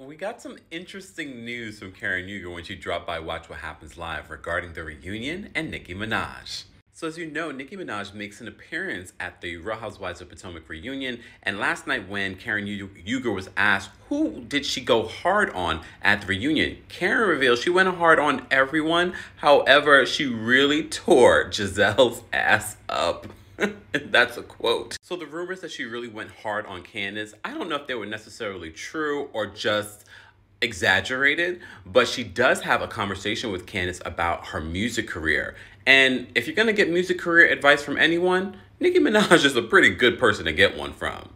We got some interesting news from Karen Huger when she dropped by Watch What Happens Live regarding the reunion and Nicki Minaj. So as you know, Nicki Minaj makes an appearance at the Real Housewives of Potomac reunion, and last night when Karen Huger was asked who did she go hard on at the reunion, Karen revealed she went hard on everyone. However, she really tore Gizelle's ass up. That's a quote. So the rumors that she really went hard on Candace, I don't know if they were necessarily true or just exaggerated, but she does have a conversation with Candace about her music career. And if you're gonna get music career advice from anyone, Nicki Minaj is a pretty good person to get one from.